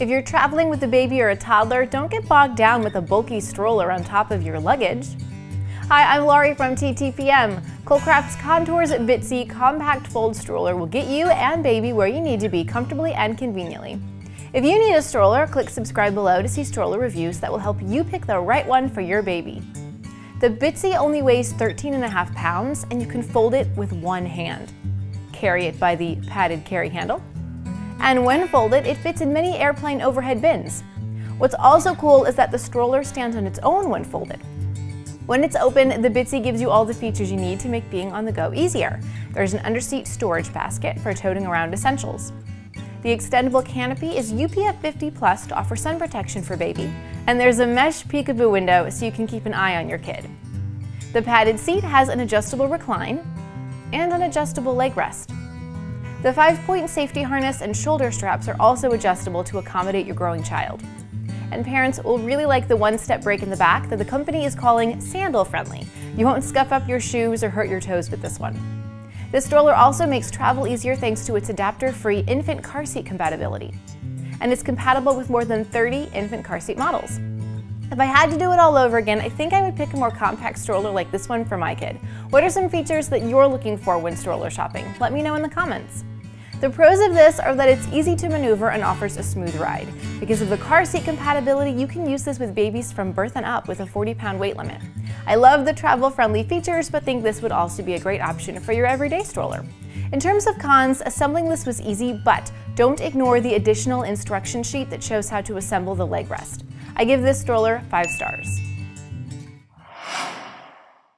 If you're traveling with a baby or a toddler, don't get bogged down with a bulky stroller on top of your luggage. Hi, I'm Laurie from TTPM. Kolcraft's Contours Bitsy Compact Fold Stroller will get you and baby where you need to be comfortably and conveniently. If you need a stroller, click subscribe below to see stroller reviews that will help you pick the right one for your baby. The Bitsy only weighs 13 and a half pounds and you can fold it with one hand. Carry it by the padded carry handle. And when folded, it fits in many airplane overhead bins. What's also cool is that the stroller stands on its own when folded. When it's open, the Bitsy gives you all the features you need to make being on the go easier. There's an underseat storage basket for toting around essentials. The extendable canopy is UPF 50 plus to offer sun protection for baby, and there's a mesh peekaboo window so you can keep an eye on your kid. The padded seat has an adjustable recline and an adjustable leg rest. The five-point safety harness and shoulder straps are also adjustable to accommodate your growing child and parents will really like the one-step brake in the back that the company is calling sandal-friendly. You won't scuff up your shoes or hurt your toes with this one. This stroller also makes travel easier thanks to its adapter-free infant car seat compatibility. And it's compatible with more than 30 infant car seat models. If I had to do it all over again, I think I would pick a more compact stroller like this one for my kid. What are some features that you're looking for when stroller shopping? Let me know in the comments. The pros of this are that it's easy to maneuver and offers a smooth ride. Because of the car seat compatibility, you can use this with babies from birth and up with a 40 pound weight limit. I love the travel friendly features, but think this would also be a great option for your everyday stroller. In terms of cons, assembling this was easy, but don't ignore the additional instruction sheet that shows how to assemble the leg rest. I give this stroller 5 stars.